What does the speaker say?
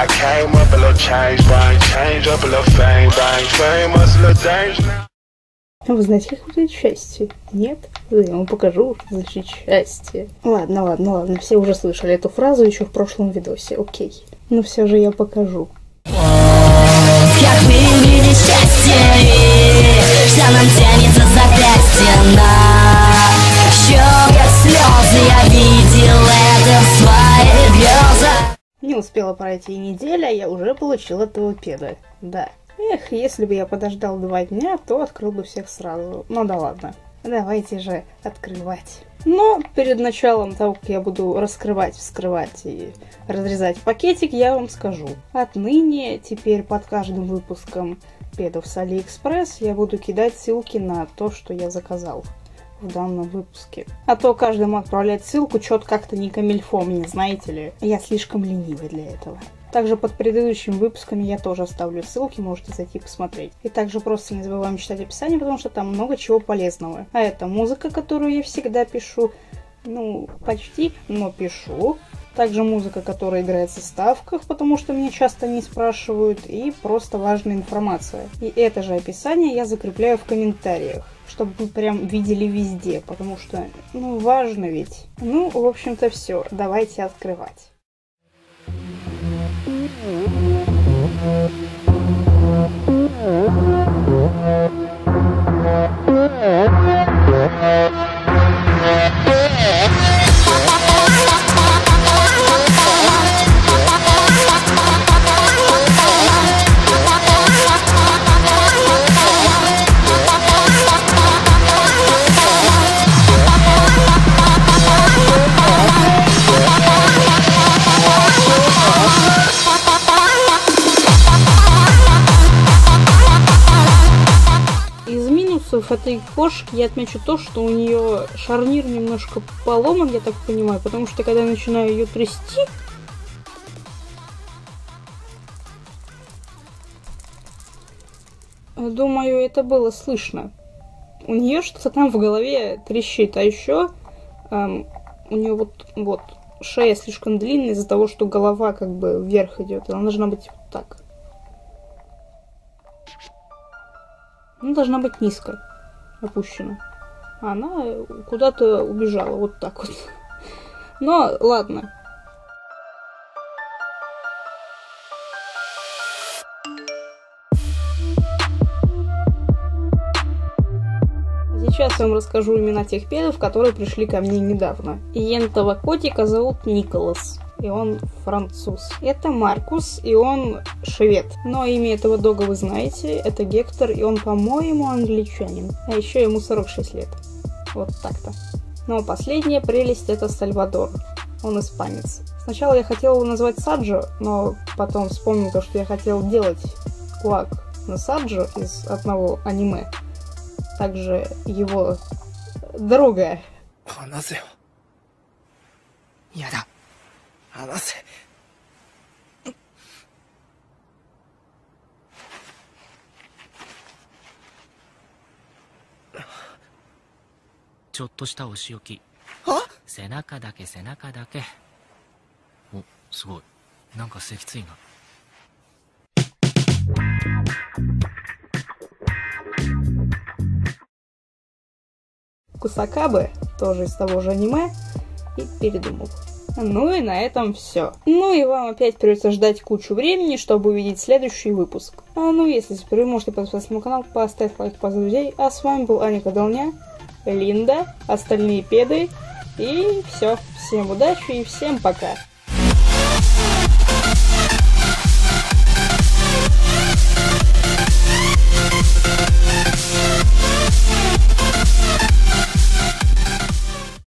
I came up a little change, bang, change up a little fame, bang, famous, a little danger. А Вы знаете, как выглядит счастье? Нет? Да я вам покажу, что значит счастье. Ладно, ладно, ладно, все уже слышали эту фразу еще в прошлом видосе, окей. Но все же я покажу. Как выглядит счастье и Что нам тянется запястье на успела пройти неделя, а я уже получил этого педа. Да. Эх, если бы я подождал два дня, то открыл бы всех сразу. Ну да ладно. Давайте же открывать. Но перед началом того, как я буду раскрывать, вскрывать и разрезать пакетик, я вам скажу. Отныне, теперь под каждым выпуском педов с Алиэкспресс я буду кидать ссылки на то, что я заказал в данном выпуске. А то каждому отправлять ссылку что-то как-то не комильфо мне, знаете ли. Я слишком ленивый для этого. Также под предыдущими выпусками я тоже оставлю ссылки, можете зайти посмотреть. И также просто не забываем читать описание, потому что там много чего полезного. А это музыка, которую я всегда пишу. Ну, почти, но пишу. Также музыка, которая играется в ставках, потому что меня часто не спрашивают, и просто важная информация. И это же описание я закрепляю в комментариях, чтобы вы прям видели везде, потому что, ну, важно ведь. Ну, в общем-то, все. Давайте открывать. Минусов этой кошки я отмечу то, что у нее шарнир немножко поломан, я так понимаю, потому что когда я начинаю ее трясти, думаю, это было слышно. У нее что-то там в голове трещит, а еще эм, у нее вот, вот шея слишком длинная из-за того, что голова как бы вверх идет. Она должна быть вот так. Она должна быть низко опущена. Она куда-то убежала, вот так вот. Но ладно. Сейчас я вам расскажу имена тех педов, которые пришли ко мне недавно. Этого котика зовут Николас и он француз. Это Маркус, и он швед. Но имя этого дога вы знаете, это Гектор, и он, по-моему, англичанин. А еще ему 46 лет. Вот так-то. Но последняя прелесть это Сальвадор. Он испанец. Сначала я хотел его назвать Саджо, но потом вспомнил то, что я хотел делать куак на Саджо из одного аниме. Также его друга. да. 話せちょっとしたお仕置きあ背中だけ背中だけおすごいなんか脊椎が Кусакабы, тоже из того же аниме, и передумал. Ну и на этом все. Ну и вам опять придется ждать кучу времени, чтобы увидеть следующий выпуск. А ну если вы можете подписаться на канал, поставить лайк, по друзей. А с вами был Аника Долня, Линда, остальные педы. И все. Всем удачи и всем пока.